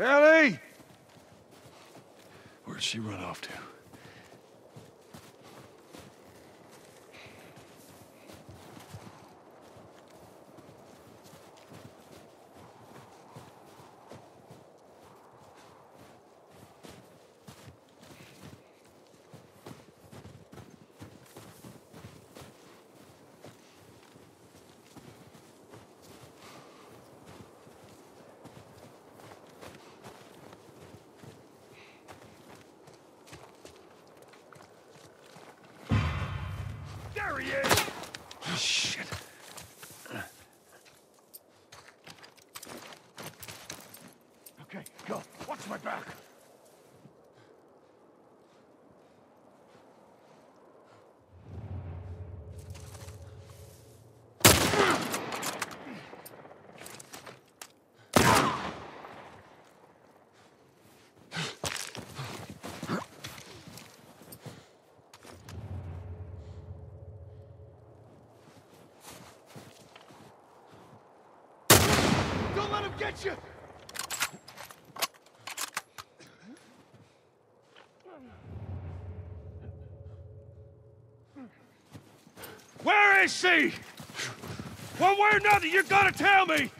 Ellie! Where'd she run off to? There he is! Shit. Okay, go. Watch my back. You! Where is she? One way or another, you're gonna tell me!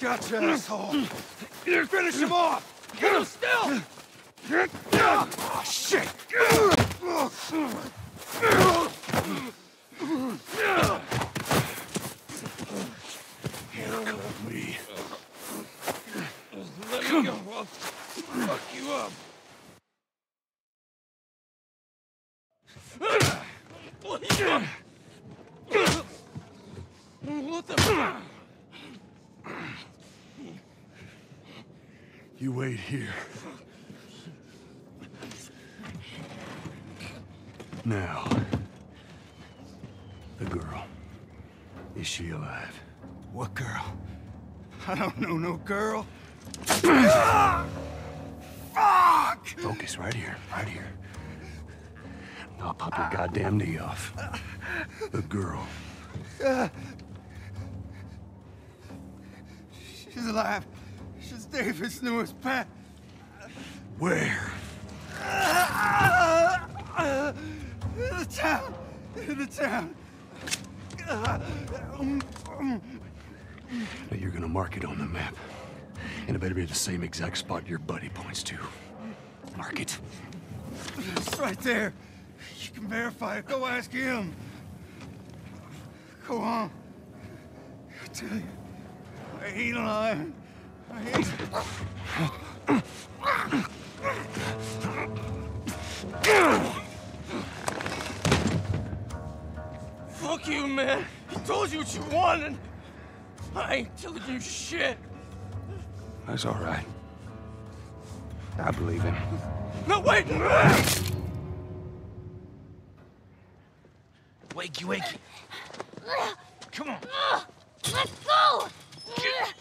Gotcha, asshole. Finish him off! Get him still! Oh, shit! Handcuff me. Let me go. I'll fuck you up. What the fuck? You wait here. Now, the girl. Is she alive? What girl? I don't know no girl. Fuck! Focus right here, right here. I'll pop your goddamn knee off. The girl. She's alive. David's newest pet. Where? In the town. In the town. Now you're gonna mark it on the map. And it better be the same exact spot your buddy points to. Mark it. It's right there. You can verify it. Go ask him. Go on. I tell you, I ain't lying. I ain't. Fuck you, man. He told you what you wanted. I ain't telling you shit. That's all right. I believe him. No, wait! Wakey, wakey. Come on. Let's go! Stop!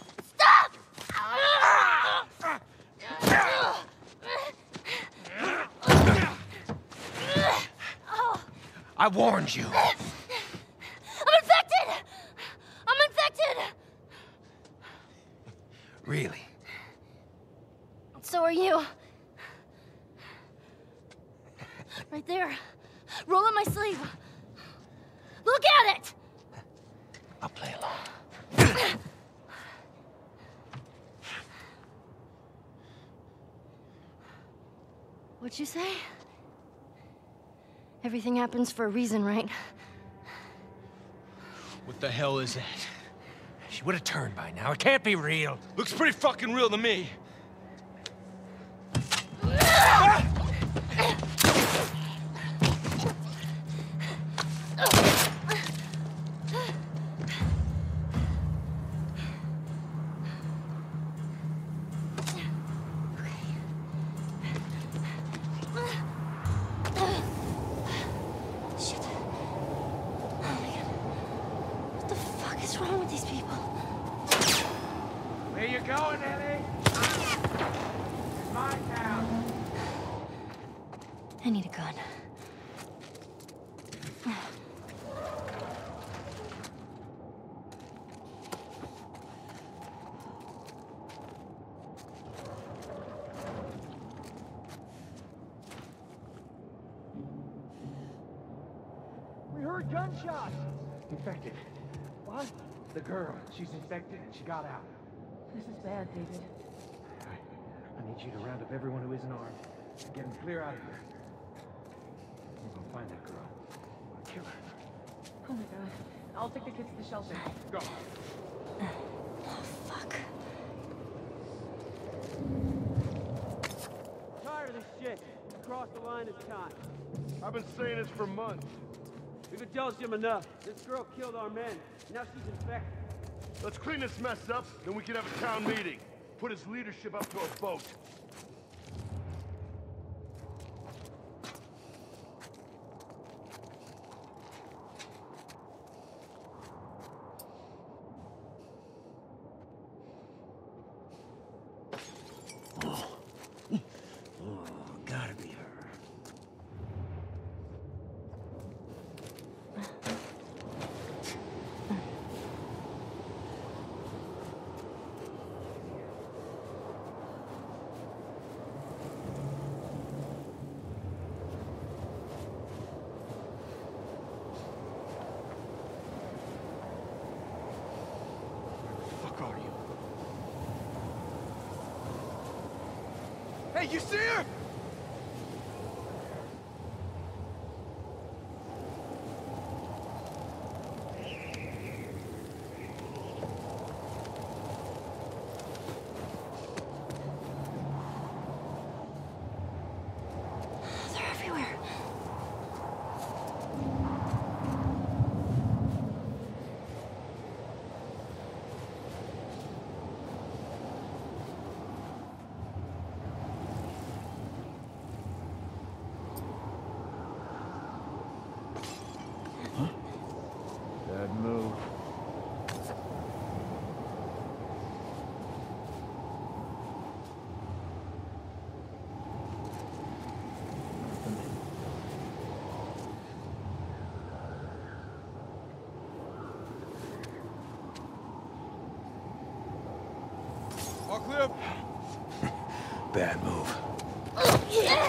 I warned you. I'm infected! I'm infected! Really? So are you. Right there. Roll up my sleeve. Look at it! I'll play along. What'd you say? Everything happens for a reason, right? What the hell is that? She would have turned by now. It can't be real. Looks pretty fucking real to me. She got out. This is bad, David. I, I need you to round up everyone who isn't armed. and Get them clear out of here. We're gonna find that girl. We'll kill her. Oh my god. I'll take the kids to the shelter. Go. Oh, fuck. Tired of this shit. Cross the line is time. I've been saying this for months. We've been telling Jim enough. This girl killed our men. Now she's infected. Let's clean this mess up, then we can have a town meeting. Put his leadership up to a vote. You see her? They're everywhere. All clear? Bad move. Oh,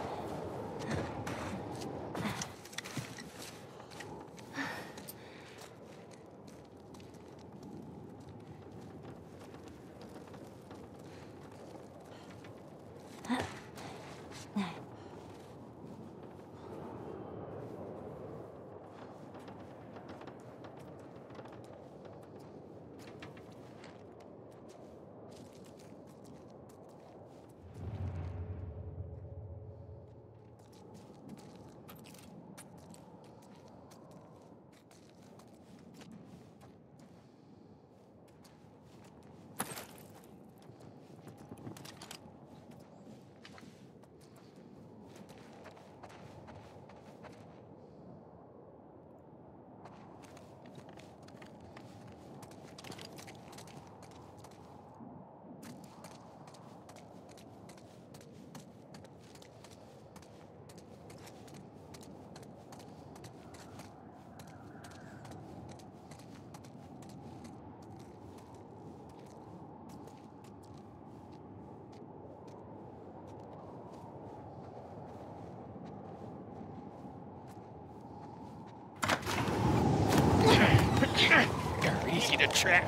easy to track.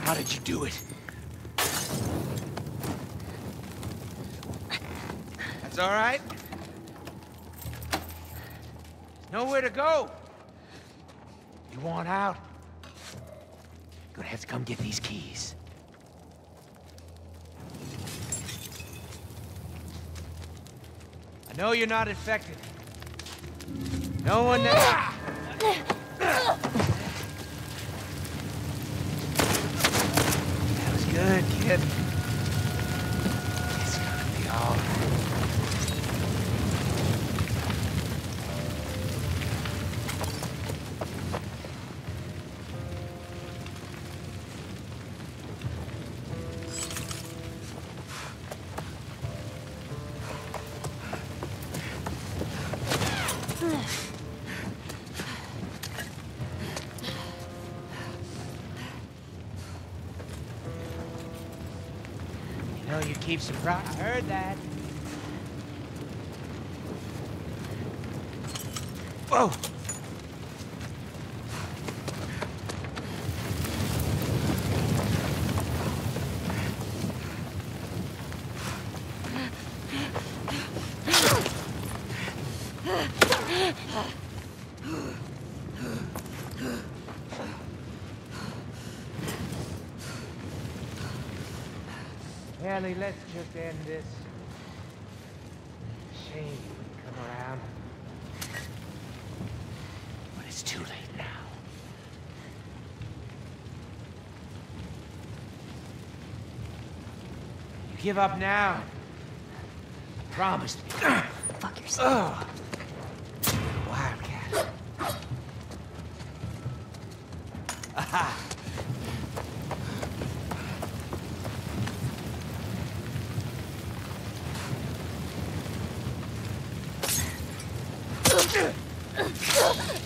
How did you do it? That's all right? Nowhere to go. You want out? Gonna have to come get these keys. I know you're not infected. No one that... That was good, kid. Keep surprised. I heard that. Whoa! Ellie, let's just end this. Shame you wouldn't come around. But it's too late now. You give up now. Promise me. Fuck yourself. Oh. Wildcat. Aha. Careful.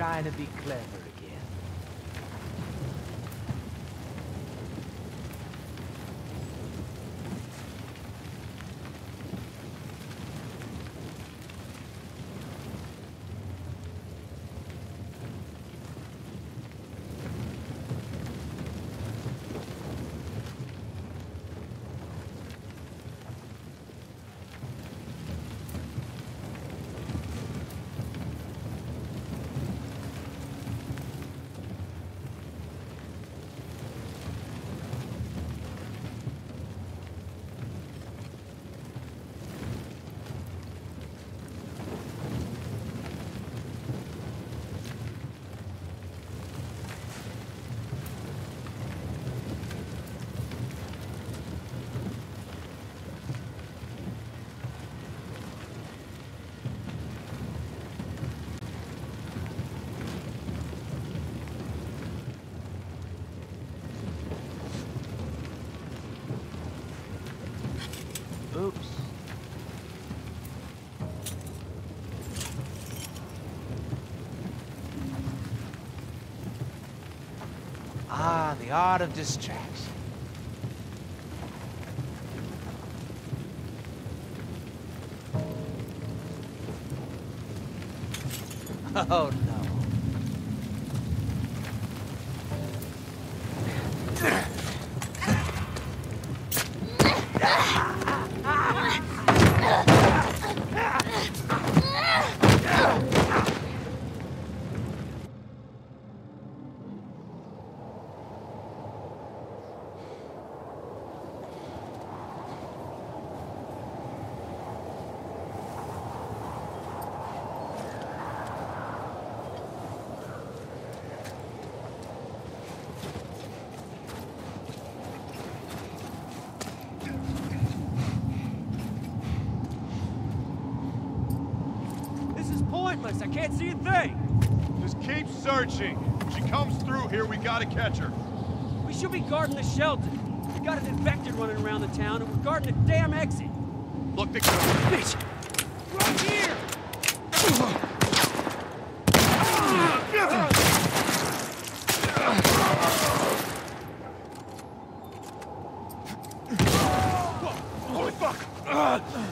Trying to be art of distraction. Here, we gotta catch her. We should be guarding the shelter. We got an infected running around the town, and we're guarding the damn exit. Look, the Bitch! Right here! Holy fuck!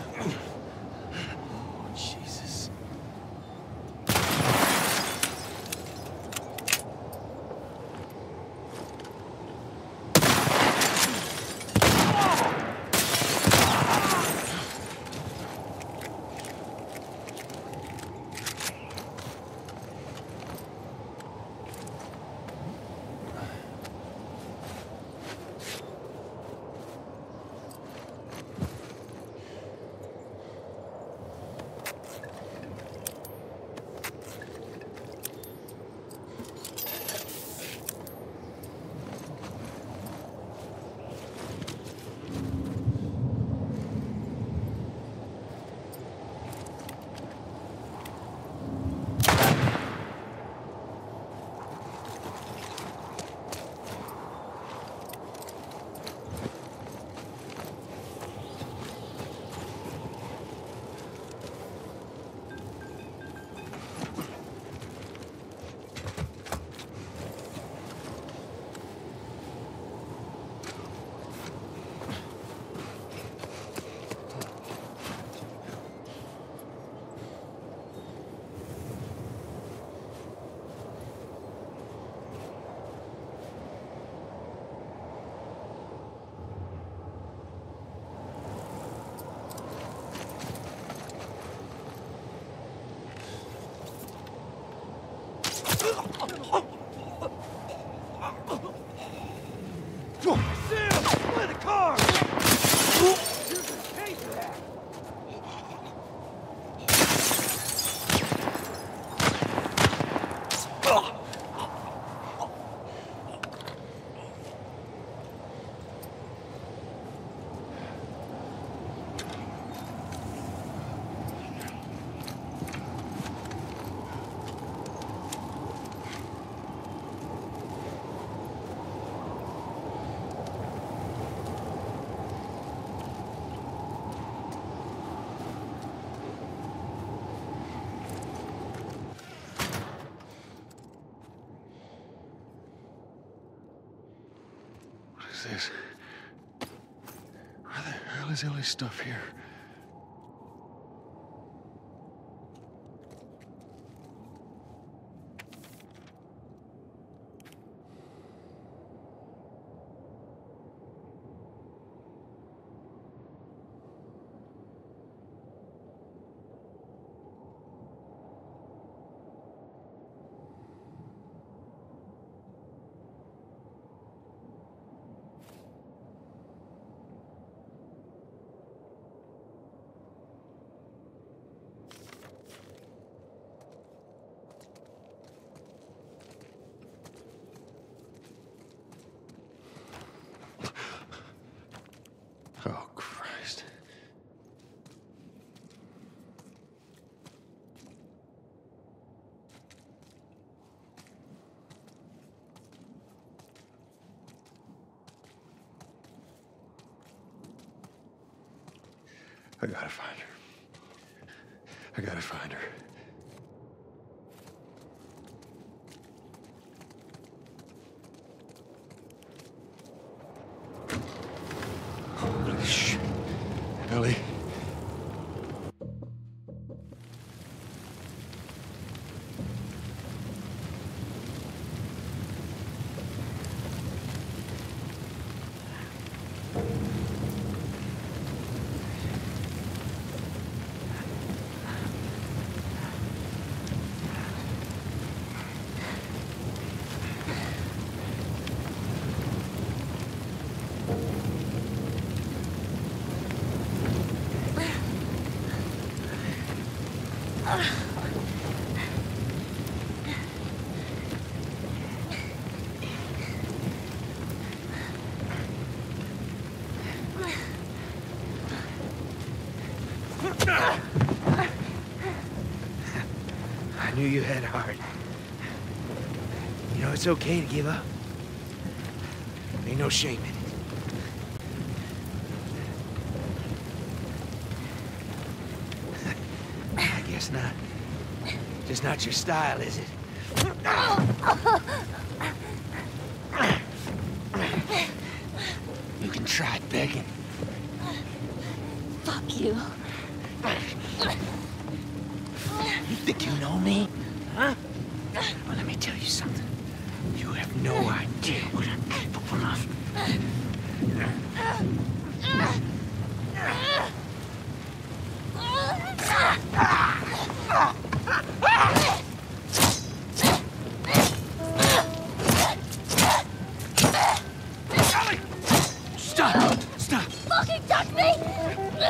This? The hell is all this stuff here? Oh, Christ. I gotta find her. I gotta find her. Holy shit. Ellie. It's okay to give up. Ain't no shame in it. I guess not. Just not your style, is it? Stop! Stop! Fucking touch me!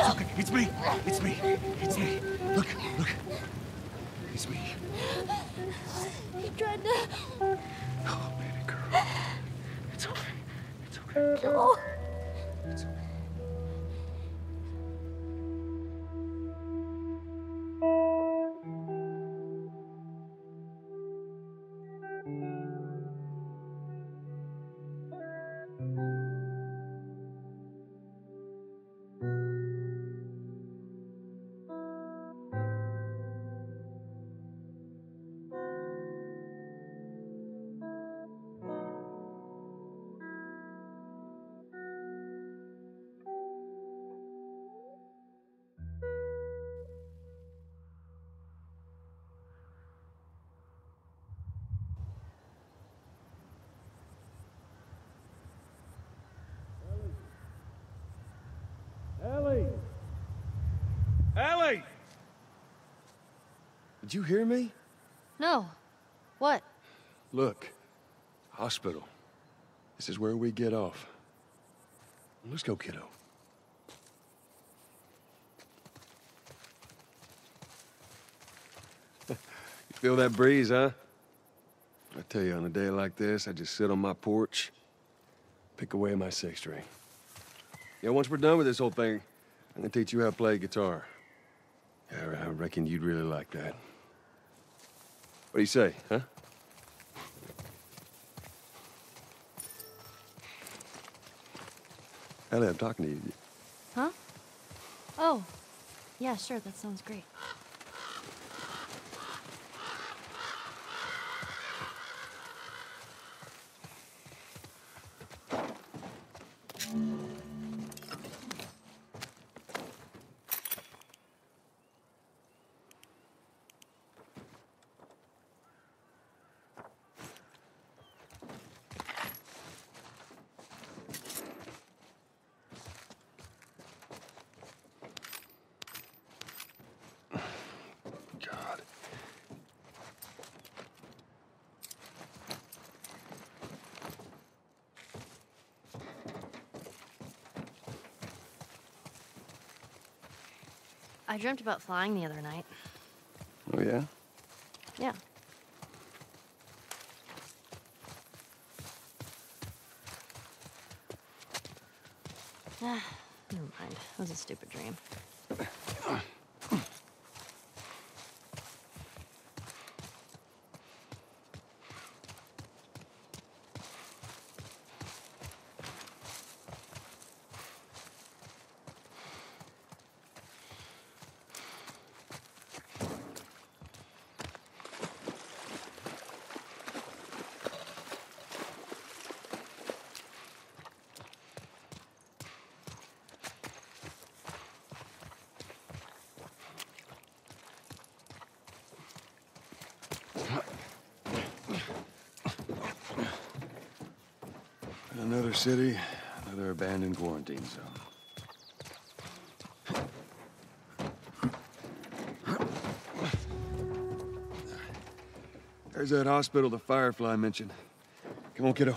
Okay, it's me. It's me. It's me. Look, look. It's me. He tried to... Oh, baby girl. It's okay. It's okay. No. It's okay. Did you hear me? No. What? Look, hospital. This is where we get off. Let's go, kiddo. You feel that breeze, huh? I tell you, on a day like this, I just sit on my porch, pick away my six string. Yeah, once we're done with this whole thing, I'm gonna teach you how to play guitar. Yeah, I reckon you'd really like that. What do you say, huh? Ellie, I'm talking to you. Huh? Oh. Yeah, sure, that sounds great. God. I dreamt about flying the other night. Oh, yeah? Yeah. Ah, never mind. It was a stupid dream. Another city, another abandoned quarantine zone. There's that hospital the Firefly mentioned. Come on, kiddo.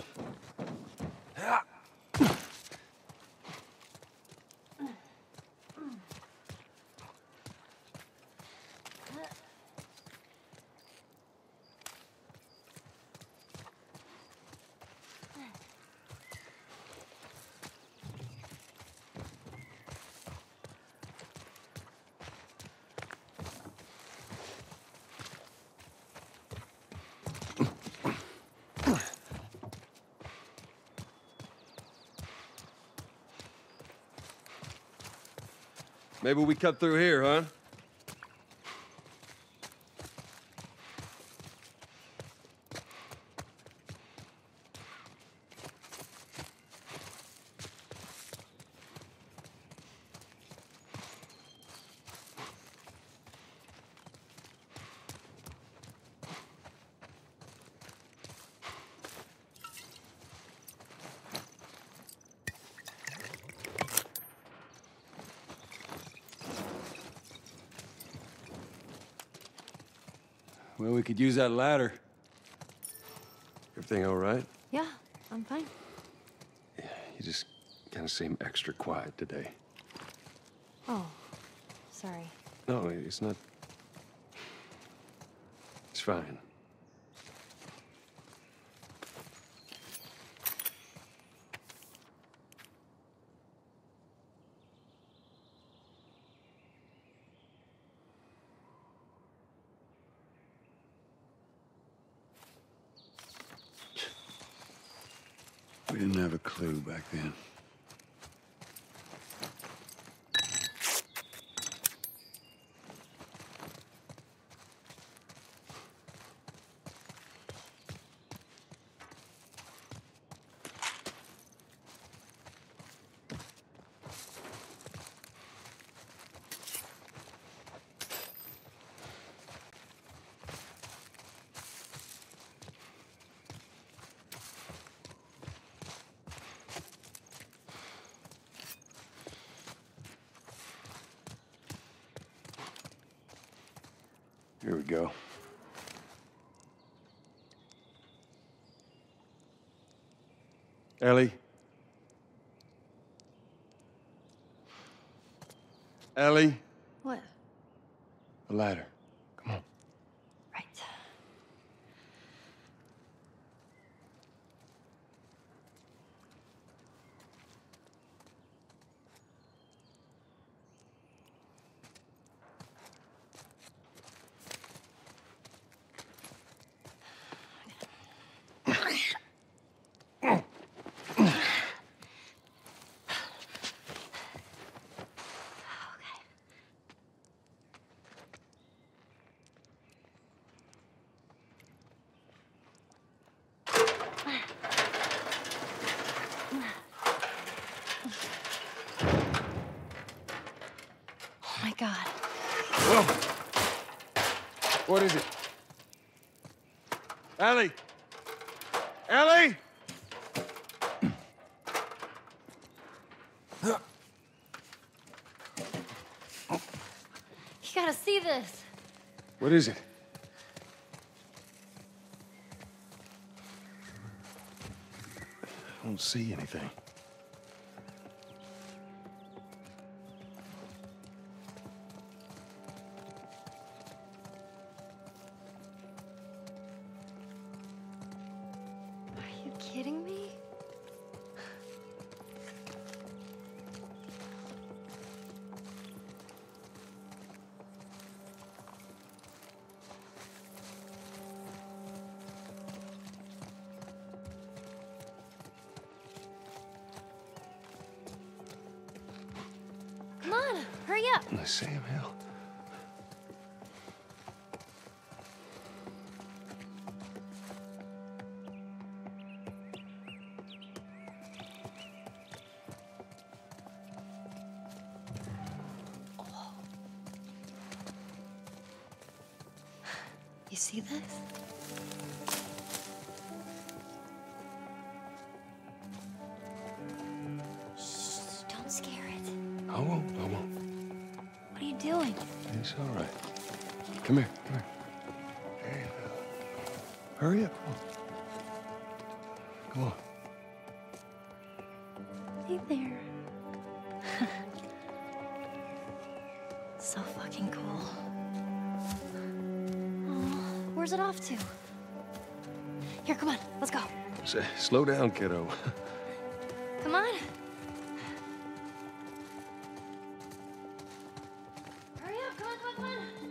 Maybe we cut through here, huh? We could use that ladder. Everything all right? Yeah, I'm fine. Yeah, You just kind of seem extra quiet today. Oh, sorry. No, it's not. It's fine. We didn't have a clue back then. Here we go. Ellie? Ellie? What? The ladder. Right. Oh my god. What is it? Ellie! Ellie! You gotta see this. What is it? I don't see anything. Sam Hill. S- slow down, kiddo. Come on. Hurry up, come on, come on, come on.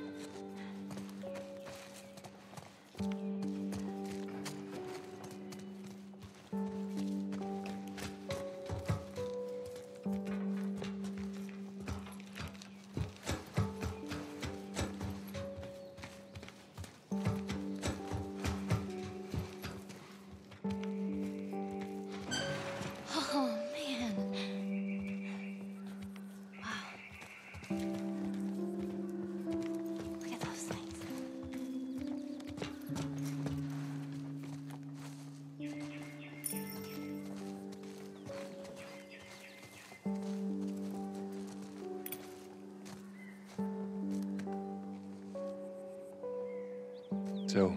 So,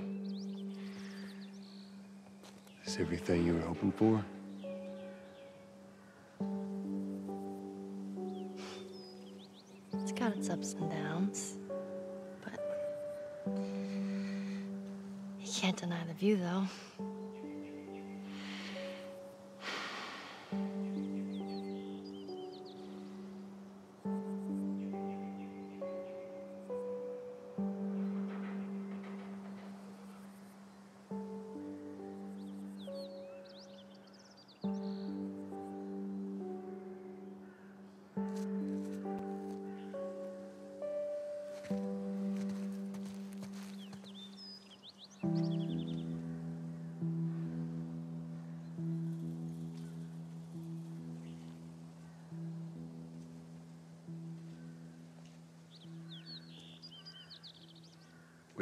is everything you were hoping for? It's got its ups and downs. But you can't deny the view, though.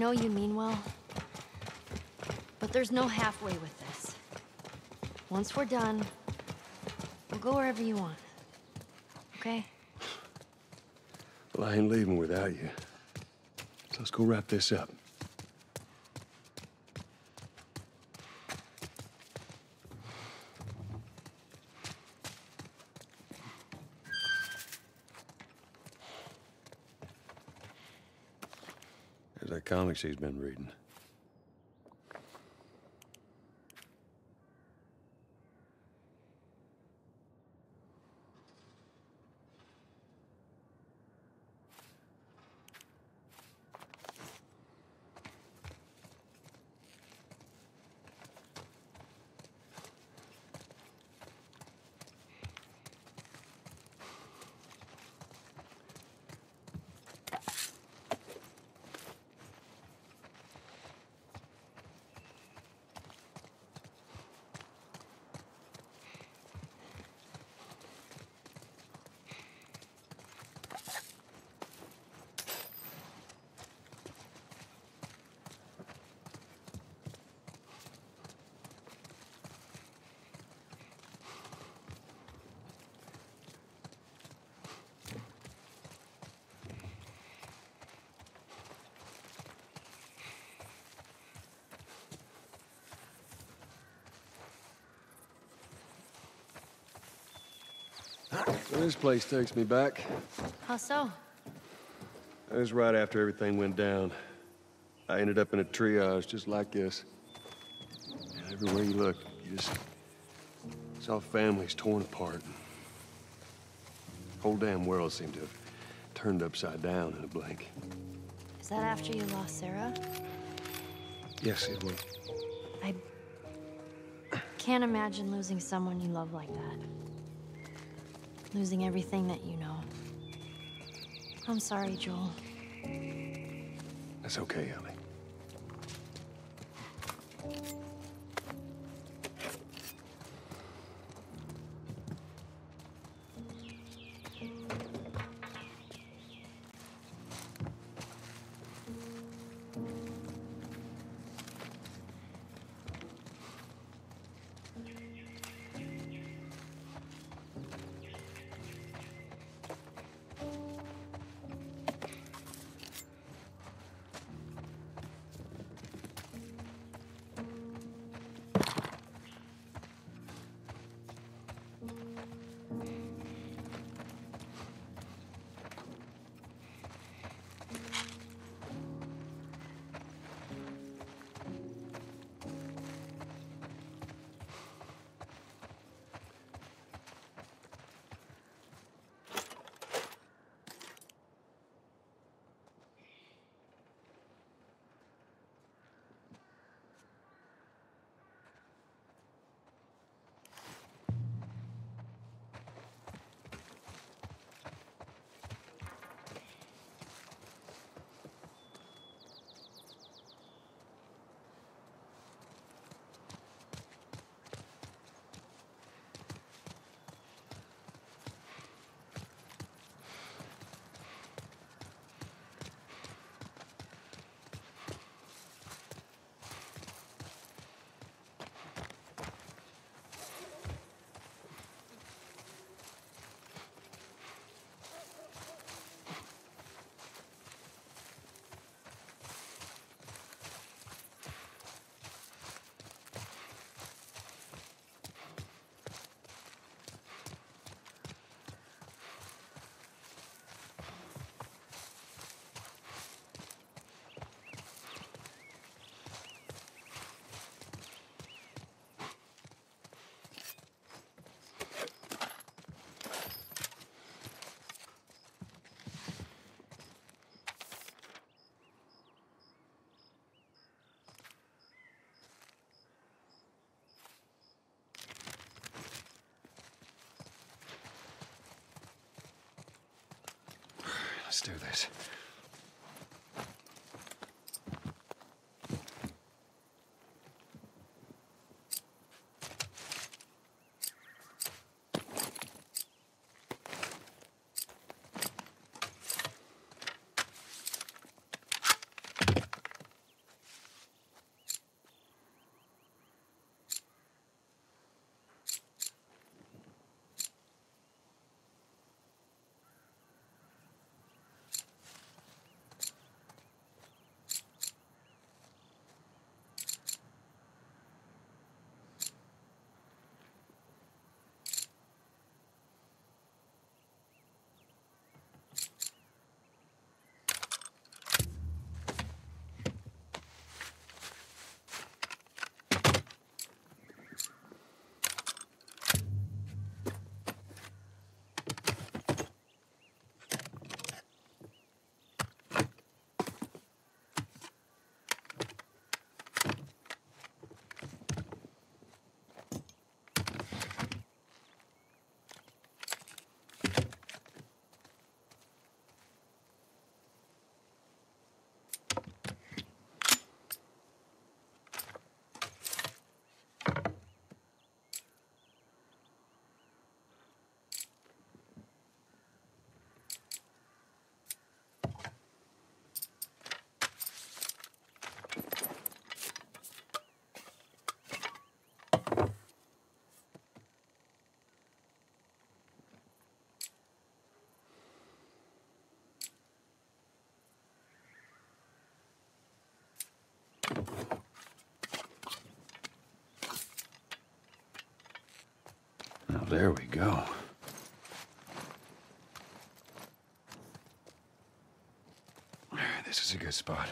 know you mean well, but there's no halfway with this. Once we're done, we'll go wherever you want. Okay? Well, I ain't leaving without you. So let's go wrap this up. There's that comic she's been reading. So this place takes me back. How so? It was right after everything went down. I ended up in a triage just like this. And everywhere you look, you just saw families torn apart. The Whole damn world seemed to have turned upside down in a blink. Is that after you lost Sarah? Yes, it was. I can't imagine losing someone you love like that. Losing everything that you know. I'm sorry, Joel. That's okay, Ellie. Let's do this. Now, there we go. This is a good spot.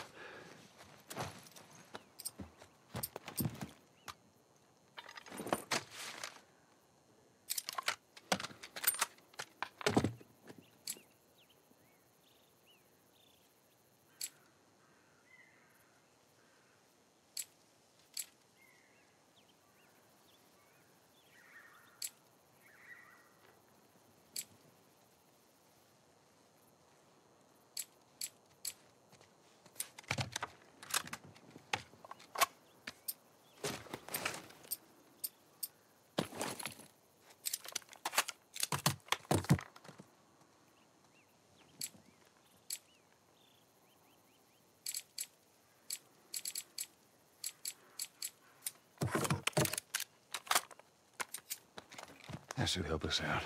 That should help us out.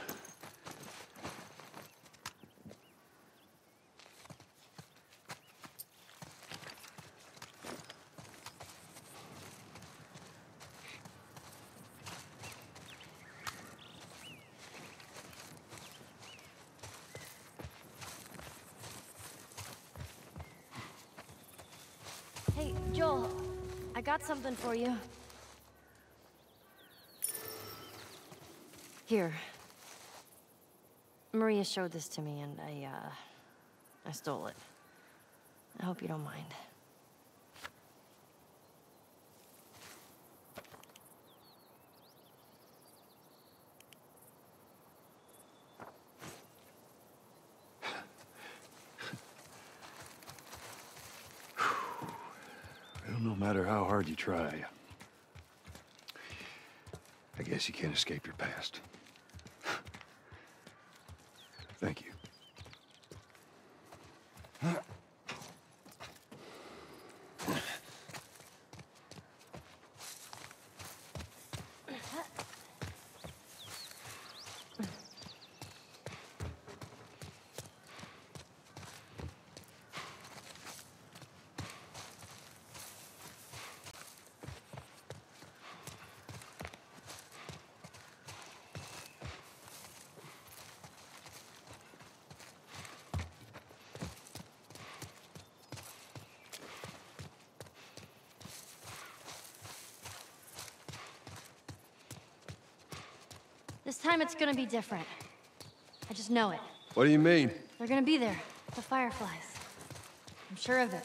Hey, Joel, I got something for you. Here. Maria showed this to me and I, uh, I stole it. I hope you don't mind. No matter how hard you try, I guess you can't escape your past. Thank you. This time it's gonna be different. I just know it. What do you mean? They're gonna be there. The Fireflies. I'm sure of it.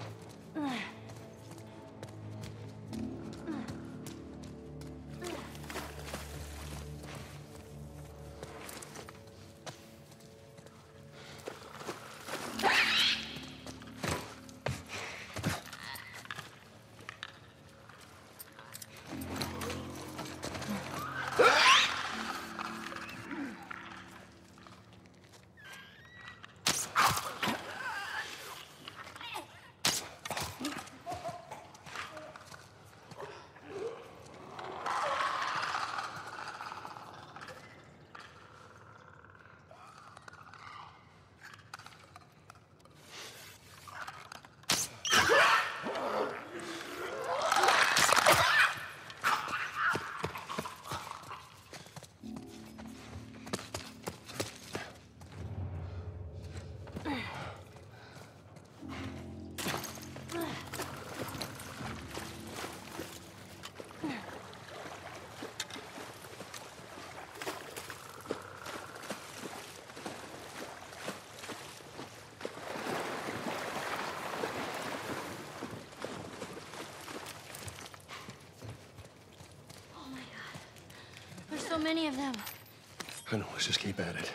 so many of them. I know, let's just keep at it.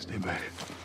Stay back.